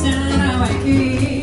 and i keep